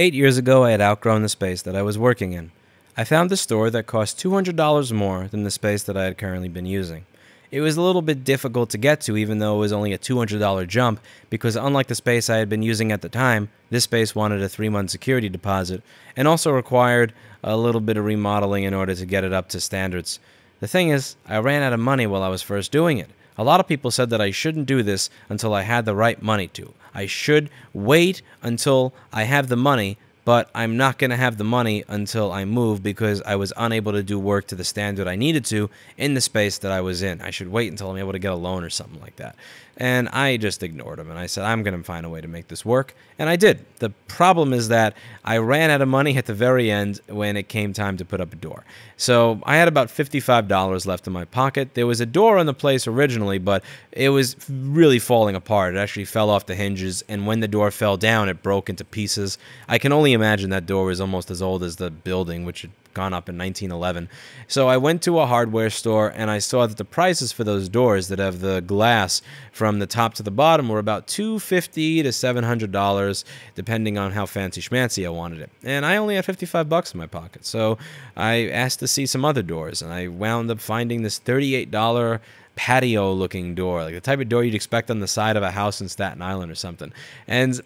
Eight years ago, I had outgrown the space that I was working in. I found a store that cost $200 more than the space that I had currently been using. It was a little bit difficult to get to, even though it was only a $200 jump, because unlike the space I had been using at the time, this space wanted a three month security deposit and also required a little bit of remodeling in order to get it up to standards. The thing is, I ran out of money while I was first doing it. A lot of people said that I shouldn't do this until I had the right money to. I should wait until I have the money, but I'm not going to have the money until I move because I was unable to do work to the standard I needed to in the space that I was in. I should wait until I'm able to get a loan or something like that. And I just ignored him and I said, I'm going to find a way to make this work. And I did. The problem is that I ran out of money at the very end when it came time to put up a door. So I had about $55 left in my pocket. There was a door on the place originally, but it was really falling apart. It actually fell off the hinges. And when the door fell down, it broke into pieces. I can only imagine that door was almost as old as the building, which had gone up in 1911. So I went to a hardware store and I saw that the prices for those doors that have the glass from the top to the bottom were about 250 to 700 dollars, depending on how fancy schmancy I wanted it. And I only had 55 bucks in my pocket, so I asked to see some other doors, and I wound up finding this 38 dollar patio looking door, like the type of door you'd expect on the side of a house in Staten Island or something. And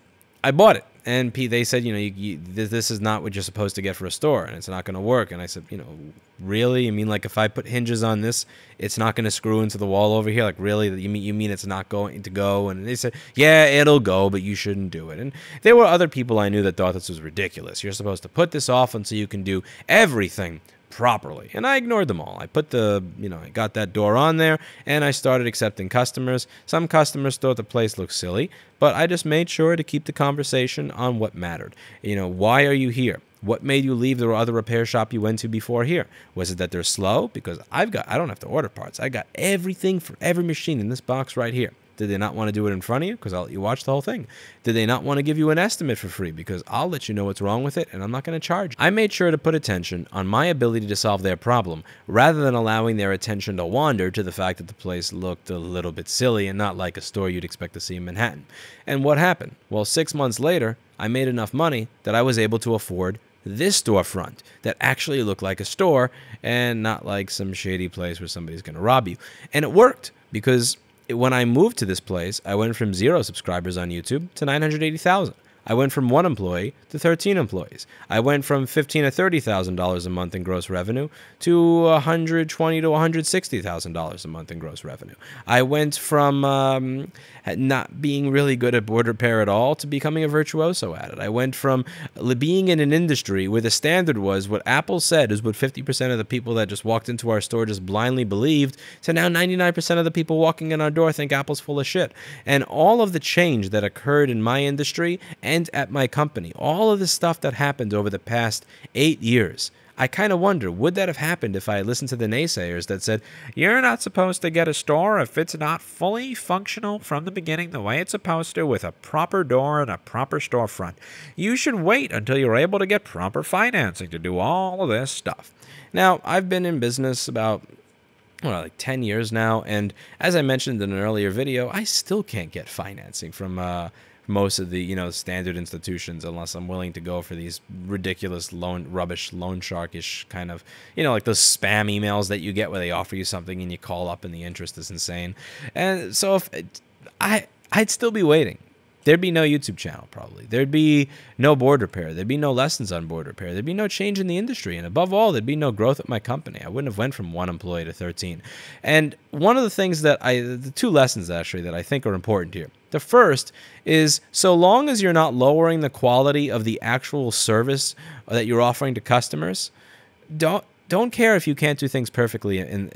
I bought it and P, they said, you know, you, you, this is not what you're supposed to get for a store, and it's not going to work. And I said, you know, really? I mean, like if I put hinges on this, it's not going to screw into the wall over here. Like really? You mean you mean it's not going to go? And they said, yeah, it'll go, but you shouldn't do it. And there were other people I knew that thought this was ridiculous. You're supposed to put this off until you can do everything properly. And I ignored them all. I put the, you know, I got that door on there and I started accepting customers. Some customers thought the place looked silly, but I just made sure to keep the conversation on what mattered. You know, why are you here? What made you leave the other repair shop you went to before here? Was it that they're slow? Because I've got, I don't have to order parts. I got everything for every machine in this box right here. Did they not want to do it in front of you? Because I'll let you watch the whole thing. Did they not want to give you an estimate for free? Because I'll let you know what's wrong with it and I'm not going to charge. I made sure to put attention on my ability to solve their problem rather than allowing their attention to wander to the fact that the place looked a little bit silly and not like a store you'd expect to see in Manhattan. And what happened? Well, six months later, I made enough money that I was able to afford this storefront that actually looked like a store and not like some shady place where somebody's going to rob you. And it worked because when I moved to this place, I went from zero subscribers on YouTube to 980,000. I went from one employee to 13 employees. I went from fifteen to thirty thousand dollars a month in gross revenue to 120 to 160 thousand dollars a month in gross revenue. I went from um, not being really good at board repair at all to becoming a virtuoso at it. I went from being in an industry where the standard was what Apple said is what 50% of the people that just walked into our store just blindly believed to now 99% of the people walking in our door think Apple's full of shit. And all of the change that occurred in my industry and at my company. All of the stuff that happened over the past eight years. I kind of wonder, would that have happened if I had listened to the naysayers that said, you're not supposed to get a store if it's not fully functional from the beginning the way it's supposed to with a proper door and a proper storefront? You should wait until you're able to get proper financing to do all of this stuff. Now, I've been in business about well, like 10 years now. And as I mentioned in an earlier video, I still can't get financing from uh, most of the you know standard institutions unless I'm willing to go for these ridiculous loan rubbish loan sharkish kind of you know like those spam emails that you get where they offer you something and you call up and the interest is insane. And so if I I'd still be waiting there'd be no YouTube channel probably. There'd be no board repair. There'd be no lessons on board repair. There'd be no change in the industry, and above all, there'd be no growth at my company. I wouldn't have went from one employee to 13. And one of the things that I, the two lessons actually that I think are important here. The first is so long as you're not lowering the quality of the actual service that you're offering to customers, don't don't care if you can't do things perfectly in,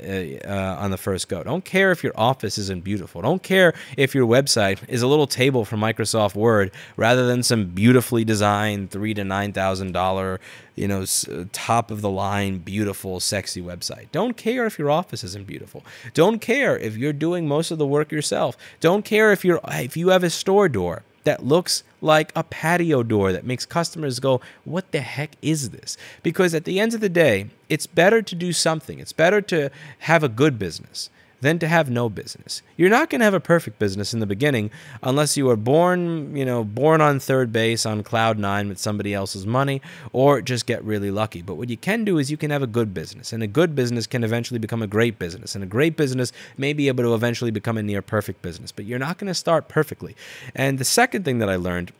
uh, on the first go. Don't care if your office isn't beautiful. Don't care if your website is a little table from Microsoft Word rather than some beautifully designed three to nine thousand dollar, you know, top of the line, beautiful, sexy website. Don't care if your office isn't beautiful. Don't care if you're doing most of the work yourself. Don't care if you're if you have a store door that looks like a patio door that makes customers go, What the heck is this? Because at the end of the day, it's better to do something. It's better to have a good business than to have no business. You're not going to have a perfect business in the beginning unless you were born, you know, born on third base on cloud nine with somebody else's money or just get really lucky. But what you can do is you can have a good business, and a good business can eventually become a great business, and a great business may be able to eventually become a near perfect business. But you're not going to start perfectly. And the second thing that I learned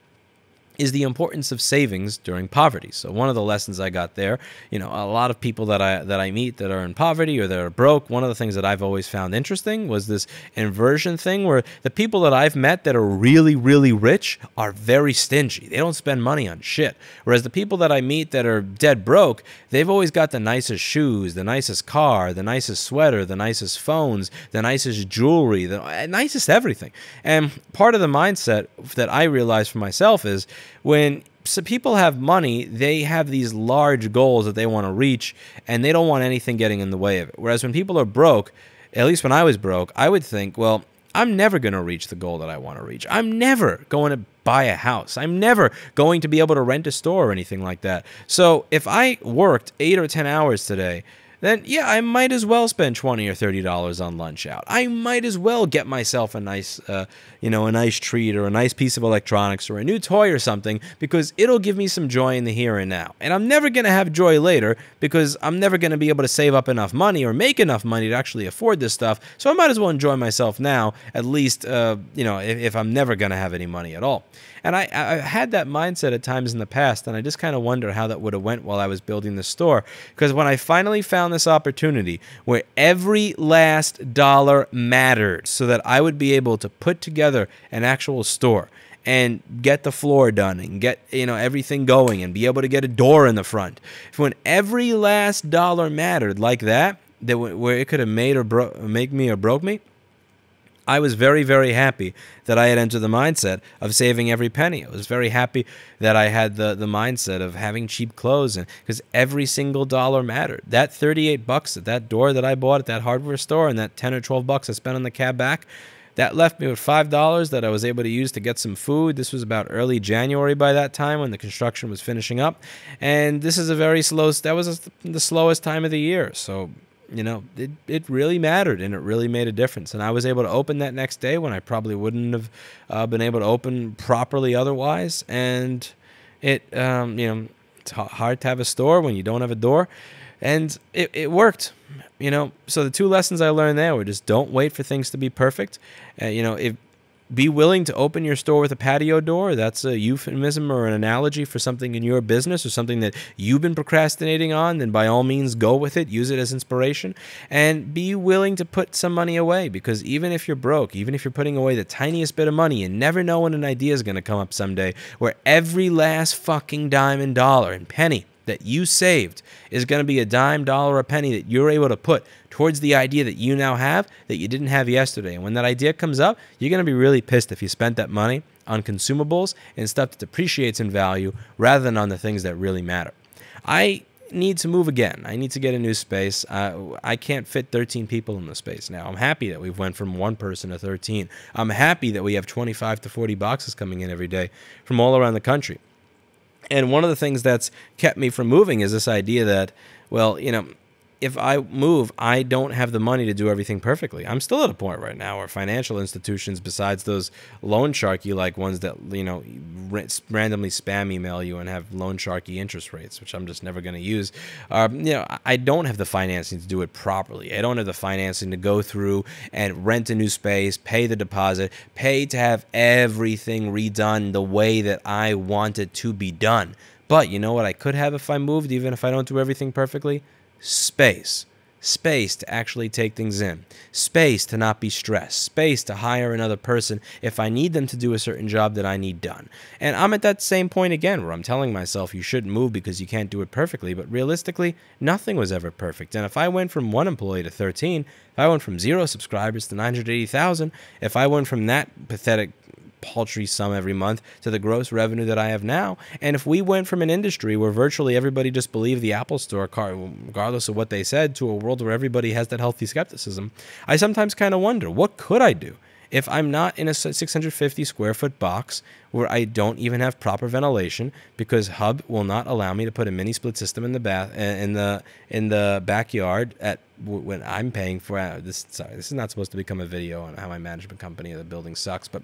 is the importance of savings during poverty. So one of the lessons I got there, you know, a lot of people that I that I meet that are in poverty or that are broke, one of the things that I've always found interesting was this inversion thing where the people that I've met that are really really rich are very stingy. They don't spend money on shit. Whereas the people that I meet that are dead broke, they've always got the nicest shoes, the nicest car, the nicest sweater, the nicest phones, the nicest jewelry, the eh, nicest everything. And part of the mindset that I realized for myself is when so people have money, they have these large goals that they want to reach, and they don't want anything getting in the way of it. Whereas when people are broke, at least when I was broke, I would think, well, I'm never going to reach the goal that I want to reach. I'm never going to buy a house. I'm never going to be able to rent a store or anything like that. So if I worked eight or 10 hours today, then yeah, I might as well spend twenty or thirty dollars on lunch out. I might as well get myself a nice, uh, you know, a nice treat or a nice piece of electronics or a new toy or something because it'll give me some joy in the here and now. And I'm never gonna have joy later because I'm never gonna be able to save up enough money or make enough money to actually afford this stuff. So I might as well enjoy myself now, at least, uh, you know, if, if I'm never gonna have any money at all. And I, I had that mindset at times in the past, and I just kind of wonder how that would have went while I was building the store. Because when I finally found this opportunity where every last dollar mattered, so that I would be able to put together an actual store and get the floor done and get you know everything going and be able to get a door in the front. When every last dollar mattered like that, that where it could have made or bro- make me or broke me, I was very, very happy that I had entered the mindset of saving every penny. I was very happy that I had the, the mindset of having cheap clothes and because every single dollar mattered. That 38 bucks at that door that I bought at that hardware store and that 10 or 12 bucks I spent on the cab back, that left me with $5 that I was able to use to get some food. This was about early January by that time when the construction was finishing up. And this is a very slow, that was the slowest time of the year. So you know, it, it really mattered and it really made a difference. And I was able to open that next day when I probably wouldn't have uh, been able to open properly otherwise. And it, um, you know, it's hard to have a store when you don't have a door. And it, it worked, you know. So the two lessons I learned there were just don't wait for things to be perfect. Uh, you know, if be willing to open your store with a patio door. That's a euphemism or an analogy for something in your business or something that you've been procrastinating on. Then by all means, go with it. Use it as inspiration. And be willing to put some money away because even if you're broke, even if you're putting away the tiniest bit of money, you never know when an idea is going to come up someday where every last fucking dime and dollar and penny that you saved is going to be a dime, dollar, a penny that you're able to put towards the idea that you now have that you didn't have yesterday. And when that idea comes up, you're going to be really pissed if you spent that money on consumables and stuff that depreciates in value rather than on the things that really matter. I need to move again. I need to get a new space. Uh, I can't fit 13 people in the space now. I'm happy that we've went from one person to 13. I'm happy that we have 25 to 40 boxes coming in every day from all around the country. And one of the things that's kept me from moving is this idea that, well, you know, if I move, I don't have the money to do everything perfectly. I'm still at a point right now where financial institutions, besides those loan sharky like ones that you know randomly spam email you and have loan sharky interest rates, which I'm just never going to use. Um, you know, I don't have the financing to do it properly. I don't have the financing to go through and rent a new space, pay the deposit, pay to have everything redone the way that I want it to be done. But you know what I could have if I moved, even if I don't do everything perfectly? Space. Space to actually take things in, space to not be stressed, space to hire another person if I need them to do a certain job that I need done. And I'm at that same point again where I'm telling myself you shouldn't move because you can't do it perfectly, but realistically, nothing was ever perfect. And if I went from one employee to 13, if I went from zero subscribers to 980,000, if I went from that pathetic paltry sum every month to the gross revenue that I have now. And if we went from an industry where virtually everybody just believed the Apple Store, regardless of what they said, to a world where everybody has that healthy skepticism, I sometimes kind of wonder what could I do if I'm not in a 650 square foot box where I don't even have proper ventilation because Hub will not allow me to put a mini split system in the bath uh, in the in the backyard at when I'm paying for uh, this. Sorry, this is not supposed to become a video on how my management company of the building sucks, but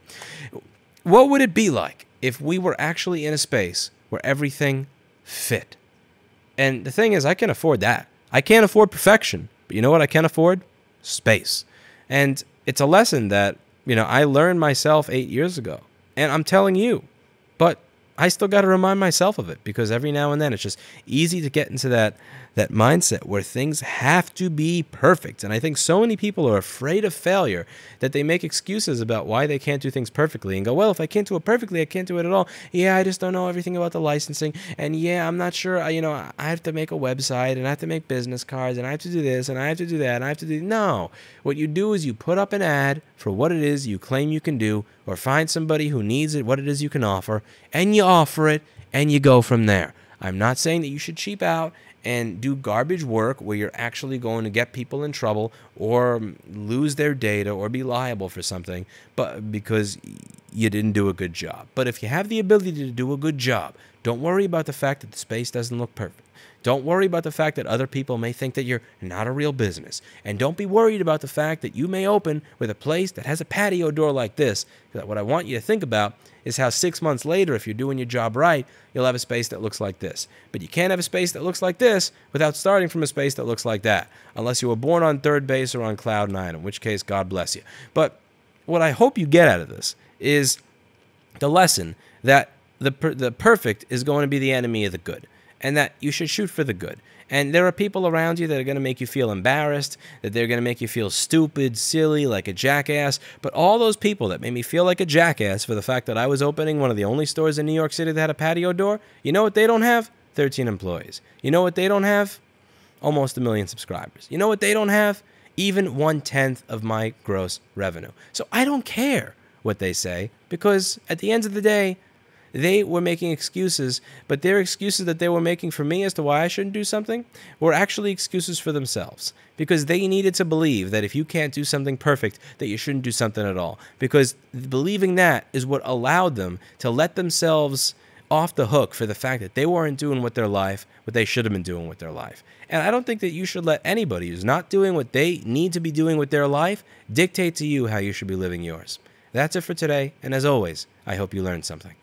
what would it be like if we were actually in a space where everything fit? And the thing is, I can afford that. I can't afford perfection, but you know what I can afford? Space. And it's a lesson that, you know, I learned myself eight years ago. And I'm telling you, but I still got to remind myself of it because every now and then it's just easy to get into that that mindset where things have to be perfect. And I think so many people are afraid of failure that they make excuses about why they can't do things perfectly and go, "Well, if I can't do it perfectly, I can't do it at all." Yeah, I just don't know everything about the licensing. And yeah, I'm not sure, you know, I have to make a website and I have to make business cards and I have to do this and I have to do that and I have to do No. What you do is you put up an ad for what it is you claim you can do or find somebody who needs it, what it is you can offer, and you offer it and you go from there. I'm not saying that you should cheap out and do garbage work where you're actually going to get people in trouble or lose their data or be liable for something but because you didn't do a good job. But if you have the ability to do a good job, don't worry about the fact that the space doesn't look perfect. Don't worry about the fact that other people may think that you're not a real business. And don't be worried about the fact that you may open with a place that has a patio door like this. What I want you to think about is how six months later, if you're doing your job right, you'll have a space that looks like this. But you can't have a space that looks like this without starting from a space that looks like that, unless you were born on third base or on cloud nine, in which case, God bless you. But what I hope you get out of this is the lesson that the, per- the perfect is going to be the enemy of the good and that you should shoot for the good. And there are people around you that are going to make you feel embarrassed, that they're going to make you feel stupid, silly, like a jackass. But all those people that made me feel like a jackass for the fact that I was opening one of the only stores in New York City that had a patio door, you know what they don't have? 13 employees. You know what they don't have? Almost a million subscribers. You know what they don't have? Even one tenth of my gross revenue. So I don't care what they say because at the end of the day, they were making excuses, but their excuses that they were making for me as to why I shouldn't do something were actually excuses for themselves because they needed to believe that if you can't do something perfect, that you shouldn't do something at all. Because believing that is what allowed them to let themselves off the hook for the fact that they weren't doing with their life what they should have been doing with their life. And I don't think that you should let anybody who's not doing what they need to be doing with their life dictate to you how you should be living yours. That's it for today, and as always, I hope you learned something.